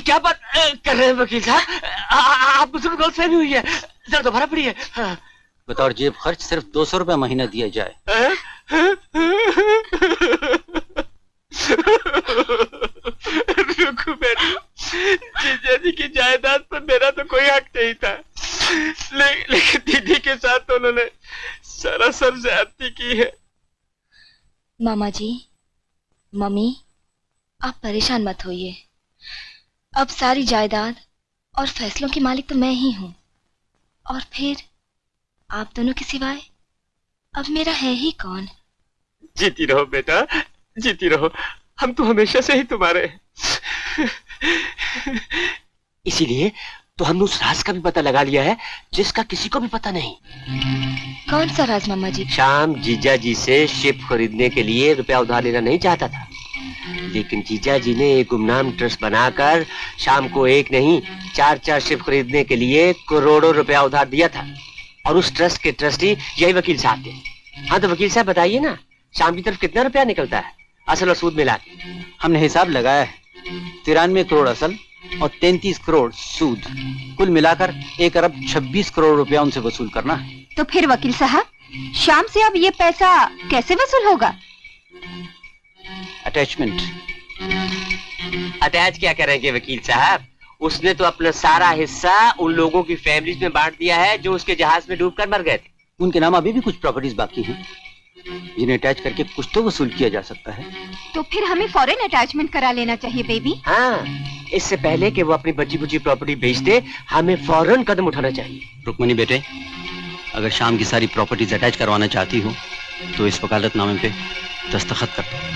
ये क्या बात कर रहे हैं वकील साहब? आपको सिर्फ़ गलत फहमी हुई है। जरा दोबारा पढ़िए। हाँ। बतौर जेब खर्च सिर्फ़ दो सौ रुपया महीना दिया जाए। रुकू जीजा जी की जायदाद पर मेरा तो कोई हक नहीं था। ले, लेकिन दीदी के साथ तो उन्होंने सरासर ज्यादती की है। मामा जी मम्मी आप परेशान मत होइए। अब सारी जायदाद और फैसलों की मालिक तो मैं ही हूँ। और फिर आप दोनों के सिवाय अब मेरा है ही कौन? जीती रहो बेटा जीती रहो। हम तो हमेशा से ही तुम्हारे इसीलिए तो हमने उस राज का भी पता लगा लिया है जिसका किसी को भी पता नहीं। कौन सा राज मामा जी? शाम जीजा जी से शिप खरीदने के लिए रुपया उधार लेना नहीं चाहता था। लेकिन जीजा जी ने एक गुमनाम ट्रस्ट बनाकर शाम को एक नहीं चार चार शिप खरीदने के लिए करोड़ों रुपया उधार दिया था। और उस ट्रस्ट के ट्रस्टी यही वकील साहब थे। हाँ तो वकील साहब बताइए ना शाम की तरफ़ कितना रुपया निकलता है? असल और सूद मिला के। हमने हिसाब लगाया है। तिरानवे करोड़ असल और तैतीस करोड़ सूद। कुल मिलाकर एक अरब छब्बीस करोड़ रुपया उनसे वसूल करना है। तो फिर वकील साहब शाम से अब ये पैसा कैसे वसूल होगा? अटैचमेंट अटैच क्या करेंगे वकील साहब? उसने तो अपना सारा हिस्सा उन लोगों की फैमिलीज़ में बांट दिया है जो उसके जहाज़ में डूबकर मर गए थे। उनके नाम अभी भी कुछ प्रॉपर्टीज़ बाकी हैं। जिन्हें अटैच करके कुछ तो वसूल किया जा सकता है। तो फिर हमें फॉरेन अटैचमेंट करा लेना चाहिए बेबी हाँ इससे पहले कि वो अपनी बची बुची प्रॉपर्टी बेच दे हमें फ़ौरन कदम उठाना चाहिए। रुकमनी बेटे अगर शाम की सारी प्रॉपर्टीज़ अटैच करवाना चाहती हो तो इस वकालतनामे पे दस्तखत कर दो।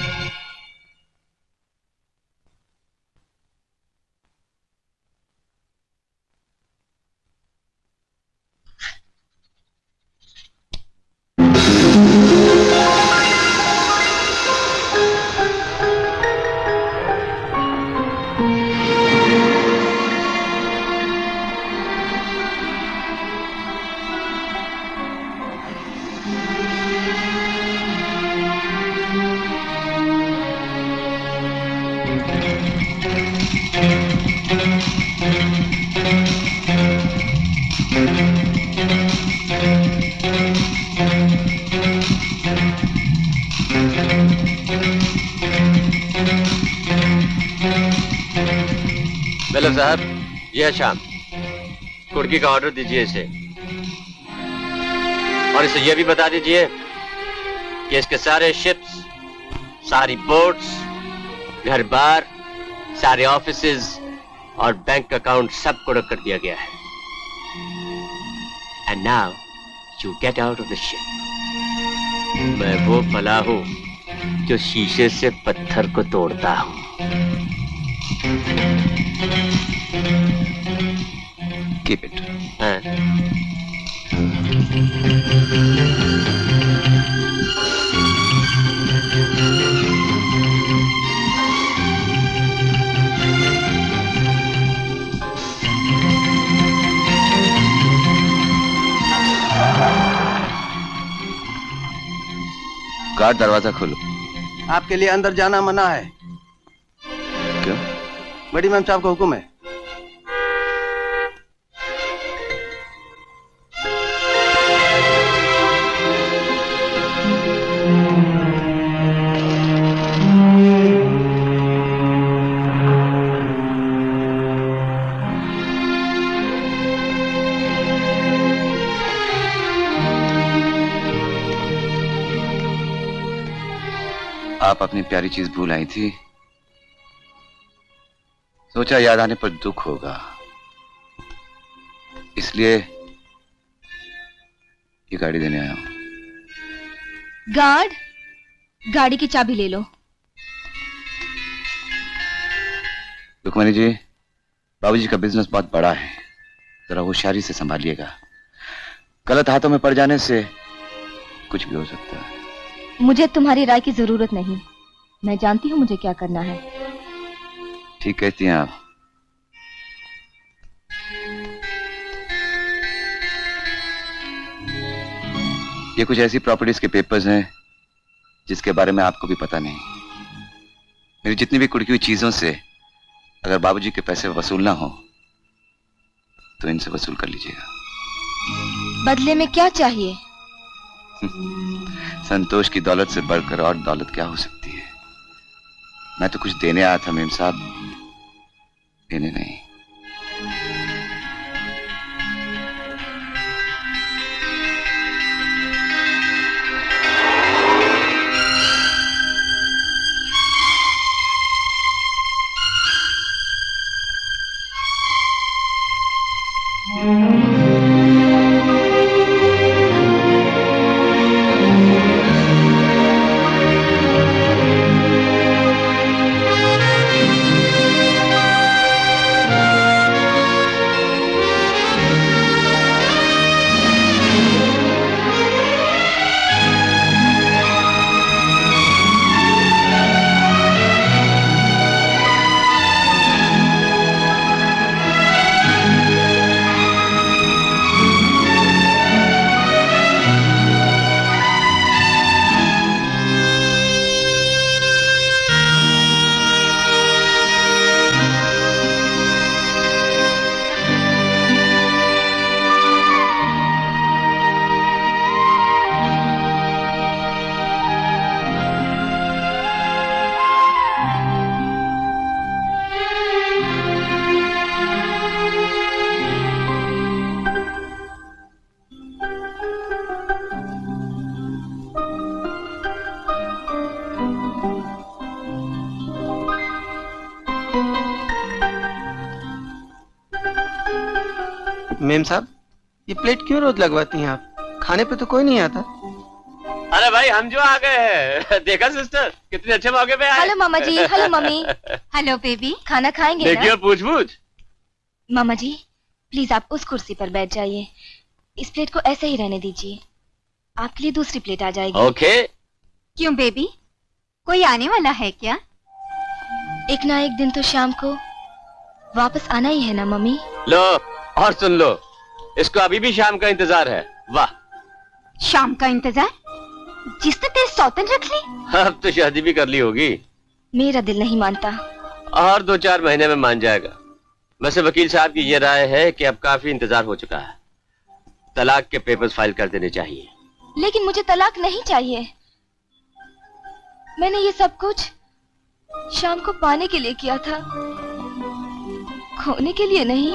साहब, यह शाम। कुर्की का ऑर्डर दीजिए इसे। और इसे यह भी बता दीजिए कि इसके सारे शिप्स सारी बोट्स घर बार सारे ऑफ़िस और बैंक अकाउंट सबको रख कर दिया गया है। And now you get out of the ship मैं वो भला हूँ जो शीशे से पत्थर को तोड़ता हूँ। कीप इट हाँ। गार्ड दरवाज़ा खोलो। आपके लिए अंदर जाना मना है। क्यों? बड़ी मैम साहब का हुक्म है। आप अपनी प्यारी चीज़ भूल आई थी। सोचा याद आने पर दुख होगा। इसलिए ये गाड़ी देने आया हूँ। गार्ड गाड़ी की चाबी ले लो। रुकमणी जी बाबूजी का बिज़नेस बहुत बड़ा है। जरा होशियारी से संभालिएगा। गलत हाथों में पड़ जाने से कुछ भी हो सकता है। मुझे तुम्हारी राय की ज़रूरत नहीं। मैं जानती हूँ मुझे क्या करना है। ठीक कहती हैं आप। ये कुछ ऐसी प्रॉपर्टीज़ के पेपर्स हैं जिसके बारे में आपको भी पता नहीं। मेरी जितनी भी कुड़की हुई चीज़ों से अगर बाबूजी के पैसे वसूलना हो तो इनसे वसूल कर लीजिएगा। बदले में क्या चाहिए? संतोष की दौलत से बढ़कर और दौलत क्या हो सकती है? मैं तो कुछ देने आया था मेम साहब। देने नहीं। मेम साहब ये प्लेट क्यों रोज लगवाती हैं आप? खाने पे तो कोई नहीं आता। अरे भाई हम जो आ गए हैं। देखा सिस्टर कितने अच्छे मौके पे आए। हेलो मामा जी हेलो मम्मी। हेलो बेबी खाना खाएँगे देखिए और पूछ पूछ मामा जी प्लीज़ आप उस कुर्सी पर बैठ जाइए। इस प्लेट को ऐसे ही रहने दीजिए। आपके लिए दूसरी प्लेट आ जाएगी। ओके। क्यों बेबी? कोई आने वाला है क्या? एक ना एक दिन तो शाम को वापस आना ही है ना मम्मी? लो। और सुन लो इसको अभी भी शाम का इंतज़ार है। वाह। शाम का इंतज़ार? जिसने तेरे सौतन रख ली। अब तो शादी भी कर ली होगी। मेरा दिल नहीं मानता। और दो चार महीने में मान जाएगा। वैसे वकील साहब की ये राय है कि अब काफ़ी इंतज़ार हो चुका है। तलाक के पेपर्स फ़ाइल कर देने चाहिए। लेकिन मुझे तलाक नहीं चाहिए। मैंने ये सब कुछ शाम को पाने के लिए किया था। खोने के लिए नहीं।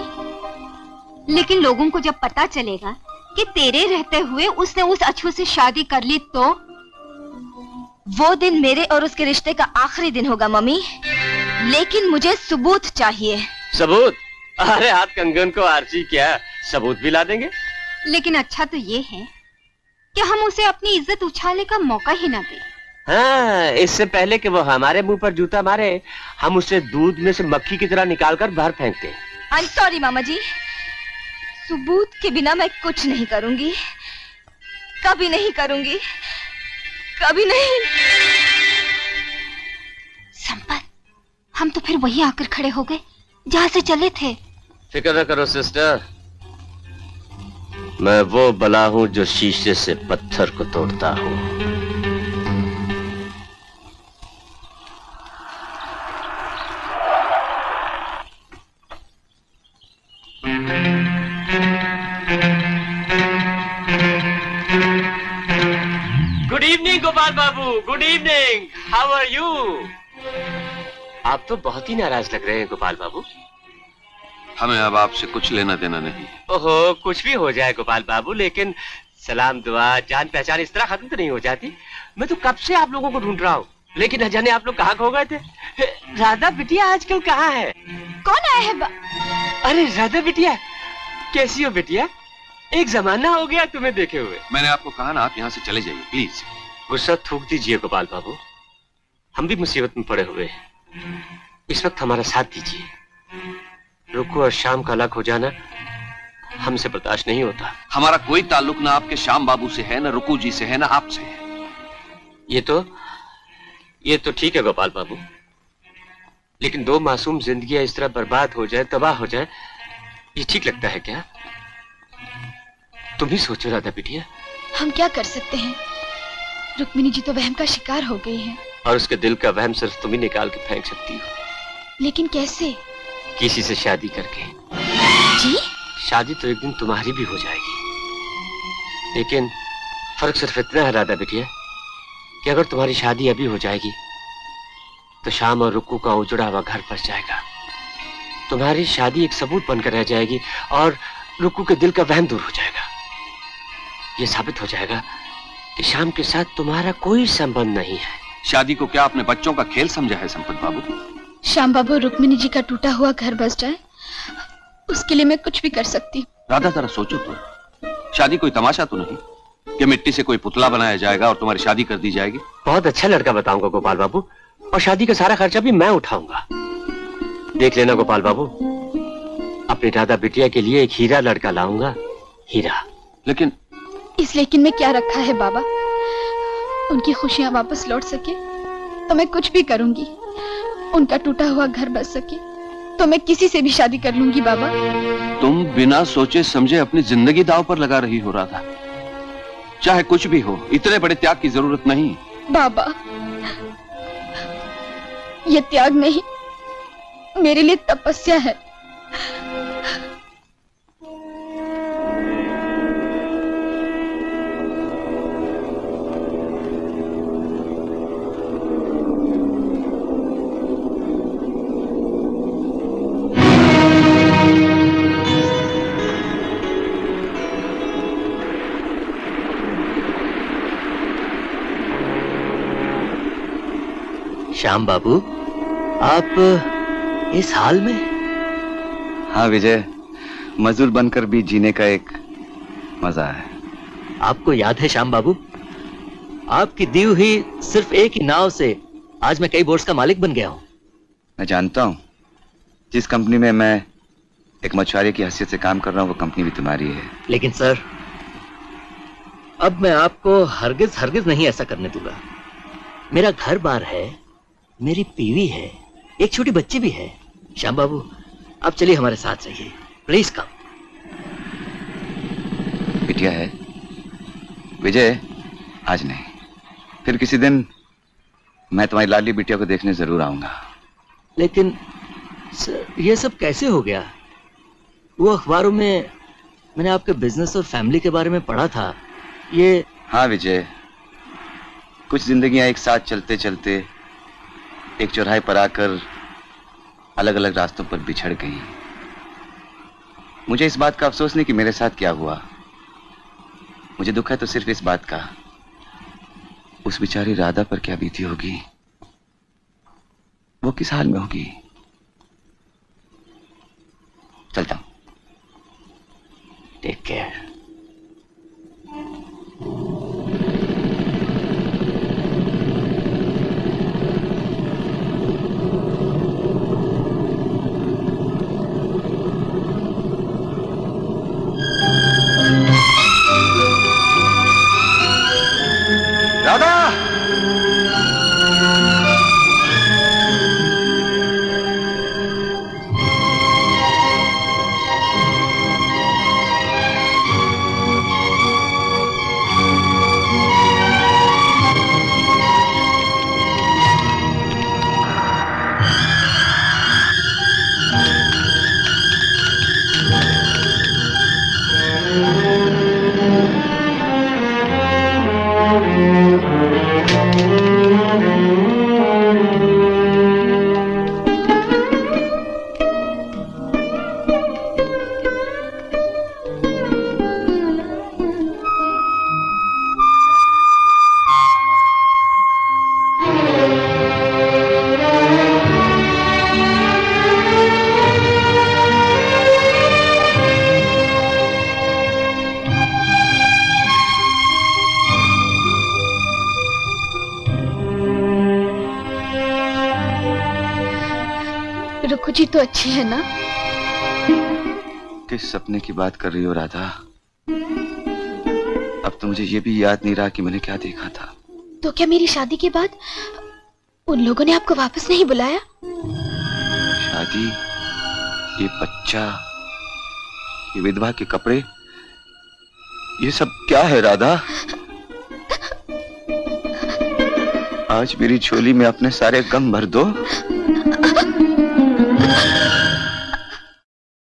लेकिन लोगों को जब पता चलेगा कि तेरे रहते हुए उसने उस अछू से शादी कर ली तो वो दिन मेरे और उसके रिश्ते का आखिरी दिन होगा मम्मी। लेकिन मुझे सबूत चाहिए। सबूत? अरे हाथ कंगन को आरची क्या? सबूत भी ला देंगे? लेकिन अच्छा तो ये है कि हम उसे अपनी इज़्ज़त उछालने का मौका ही ना दें। हाँ इससे पहले कि वो हमारे मुँह पर जूता मारे हम उसे दूध में से मक्खी की तरह निकाल कर बाहर फेंकते। आई सॉरी मामा जी। सबूत के बिना मैं कुछ नहीं करूँगी। कभी नहीं करूँगी। कभी नहीं। संपत, हम तो फिर वही आकर खड़े हो गए, जहाँ से चले थे। फ़िक्र न करो, सिस्टर। मैं वो बला हूँ जो शीशे से पत्थर को तोड़ता हूँ। इवनिंग हाउ आर यू आप तो बहुत ही नाराज़ लग रहे हैं गोपाल बाबू। हमें अब आपसे कुछ लेना देना नहीं। ओहो कुछ भी हो जाए गोपाल बाबू लेकिन सलाम दुआ जान पहचान इस तरह खत्म तो नहीं हो जाती। मैं तो कब से आप लोगों को ढूंढ रहा हूँ? लेकिन न जाने आप लोग कहाँ खो गए थे। राधा बिटिया आजकल कहाँ है? कौन आया है बा... अरे राधा बिटिया कैसी हो बिटिया? एक जमाना हो गया तुम्हें देखे हुए। मैंने आपको कहा ना आप यहाँ से चले जाइए प्लीज़। गुस्सा थूक दीजिए गोपाल बाबू। हम भी मुसीबत में पड़े हुए हैं। इस वक्त हमारा साथ दीजिए। रुको और शाम का अलग हो जाना हमसे बर्दाश्त नहीं होता। हमारा कोई ताल्लुक ना आपके श्याम बाबू से है ना रुकू जी से है ना आपसे है। ये तो ये तो ठीक है गोपाल बाबू। लेकिन दो मासूम ज़िंदगी इस तरह बर्बाद हो जाए तबाह हो जाए ये ठीक लगता है क्या? तुम ही सोचो राधा बिटिया हम क्या कर सकते हैं? रुक्मिनी जी तो वहम का शिकार हो गई हैं। और उसके दिल का वहम सिर्फ़ तुम ही निकाल के फेंक सकती हो। लेकिन कैसे? किसी से शादी करके। जी? शादी तो एक दिन तुम्हारी भी हो जाएगी। लेकिन फ़र्क सिर्फ़ इतना है राधा बिटिया कि अगर तुम्हारी शादी अभी हो जाएगी तो शाम और रुक्कू का उजड़ा हुआ घर बस जाएगा। तुम्हारी शादी एक सबूत बनकर रह जाएगी और रुक्कू के दिल का वहम दूर हो जाएगा। यह साबित हो जाएगा शाम के साथ तुम्हारा कोई संबंध नहीं है। शादी को क्या अपने बच्चों का खेल समझा है संपत बाबू? श्याम बाबू रुक्मिणी जी का टूटा हुआ घर बस जाए। उसके लिए मैं कुछ भी कर सकती हूँ। राधा जरा सोचो तो। शादी कोई तमाशा तो नहीं? कि मिट्टी से कोई पुतला बनाया जाएगा और तुम्हारी शादी कर दी जाएगी? बहुत अच्छा लड़का बताऊँगा गोपाल बाबू। और शादी का सारा खर्चा भी मैं उठाऊँगा। देख लेना गोपाल बाबू। अपनी राधा बिटिया के लिए एक हीरा लड़का लाऊँगा। हीरा। लेकिन इस लेकिन में क्या रखा है बाबा? उनकी खुशियाँ वापस लौट सके तो मैं कुछ भी करूँगी। उनका टूटा हुआ घर बच सके तो मैं किसी से भी शादी कर लूँगी बाबा। तुम बिना सोचे समझे अपनी ज़िंदगी दाव पर लगा रही हो राधा। चाहे कुछ भी हो इतने बड़े त्याग की ज़रूरत नहीं। बाबा ये त्याग नहीं मेरे लिए तपस्या है। श्याम बाबू आप इस हाल में? हाँ विजय मजदूर बनकर भी जीने का एक मज़ा है। आपको याद है श्याम बाबू? आपकी दी हुई सिर्फ़ एक ही नाव से आज मैं कई बोट्स का मालिक बन गया हूँ। मैं जानता हूँ जिस कंपनी में मैं एक मछुआरे की हैसियत से काम कर रहा हूँ वो कंपनी भी तुम्हारी है। लेकिन सर अब मैं आपको हरगिज हरगिज नहीं ऐसा करने दूँगा। मेरा घर बार है मेरी बीवी है एक छोटी बच्ची भी है। श्याम बाबू आप चलिए हमारे साथ रहिए। प्लीज़ कम बिटिया है। विजय आज नहीं। फिर किसी दिन मैं तुम्हारी लाली बिटिया को देखने ज़रूर आऊँगा। लेकिन सर ये सब कैसे हो गया? वो अखबारों में मैंने आपके बिज़नेस और फैमिली के बारे में पढ़ा था। ये हाँ विजय। कुछ जिंदगियाँ एक साथ चलते चलते एक चौराहे पर आकर अलग अलग रास्तों पर बिछड़ गई। मुझे इस बात का अफसोस नहीं कि मेरे साथ क्या हुआ। मुझे दुख है तो सिर्फ़ इस बात का। उस बेचारी राधा पर क्या बीती होगी? वो किस हाल में होगी? चलता हूँ। टेक केयर तो अच्छी है ना? किस सपने की बात कर रही हो राधा? अब तो मुझे ये भी याद नहीं रहा कि मैंने क्या देखा था। तो क्या मेरी शादी के बाद उन लोगों ने आपको वापस नहीं बुलाया? शादी ये बच्चा ये विधवा के कपड़े ये सब क्या है राधा? आज मेरी झोली में अपने सारे गम भर दो।